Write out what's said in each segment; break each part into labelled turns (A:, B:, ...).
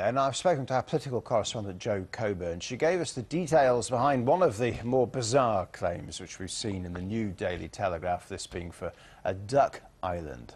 A: And I've spoken to our political correspondent Jo Coburn. She gave us the details behind one of the more bizarre claims which we've seen in the new Daily Telegraph, this being for a duck island.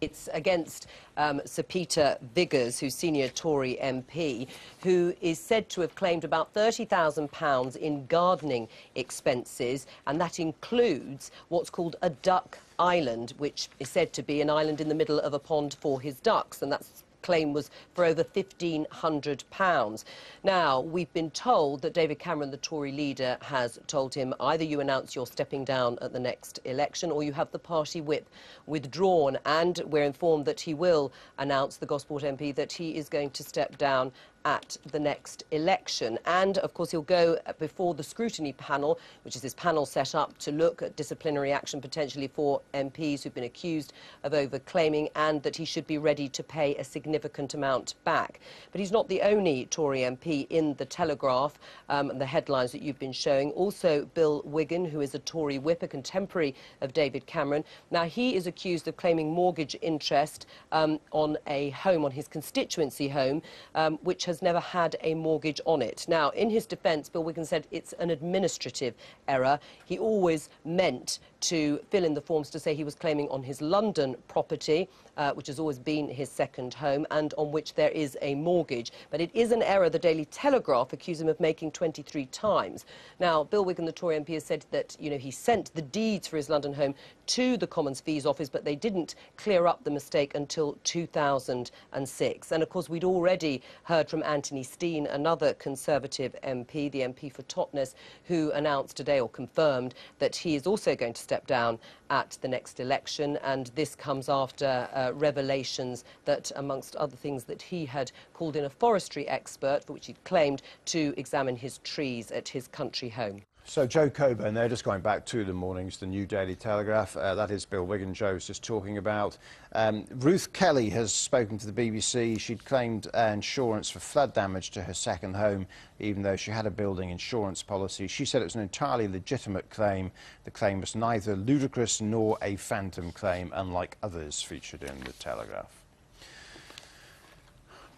B: It's against um, Sir Peter Viggers, who's senior Tory MP, who is said to have claimed about £30,000 in gardening expenses, and that includes what's called a duck island, which is said to be an island in the middle of a pond for his ducks, and that's claim was for over £1,500. Now, we've been told that David Cameron, the Tory leader, has told him either you announce you're stepping down at the next election or you have the party whip withdrawn. And we're informed that he will announce, the Gosport MP, that he is going to step down at the next election. And, of course, he'll go before the scrutiny panel, which is this panel set up to look at disciplinary action potentially for MPs who've been accused of overclaiming and that he should be ready to pay a significant amount back. But he's not the only Tory MP in the Telegraph, um, the headlines that you've been showing. Also, Bill Wiggin, who is a Tory whip, a contemporary of David Cameron. Now, he is accused of claiming mortgage interest um, on a home, on his constituency home, um, which has has never had a mortgage on it. Now, in his defence, Bill Wiggins said it's an administrative error. He always meant to fill in the forms to say he was claiming on his London property, uh, which has always been his second home, and on which there is a mortgage. But it is an error the Daily Telegraph accused him of making 23 times. Now, Bill Wiggin, the Tory MP, has said that you know he sent the deeds for his London home to the Commons Fees Office, but they didn't clear up the mistake until 2006. And of course, we'd already heard from Anthony Steen, another Conservative MP, the MP for Totnes, who announced today or confirmed that he is also going to step down at the next election. And this comes after uh, revelations that, amongst other things, that he had called in a forestry expert, for which he claimed to examine his trees at his country home.
A: So Jo Coburn, they're just going back to the mornings, the New Daily Telegraph. Uh, that is Bill Wiggin Jo's just talking about. Um, Ruth Kelly has spoken to the BBC. She'd claimed uh, insurance for flood damage to her second home, even though she had a building insurance policy. She said it was an entirely legitimate claim. The claim was neither ludicrous nor a phantom claim, unlike others featured in the Telegraph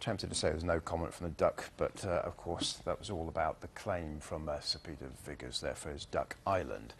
A: tempted to say there's no comment from the duck, but uh, of course that was all about the claim from uh, Sir Peter Viggers there for his Duck Island.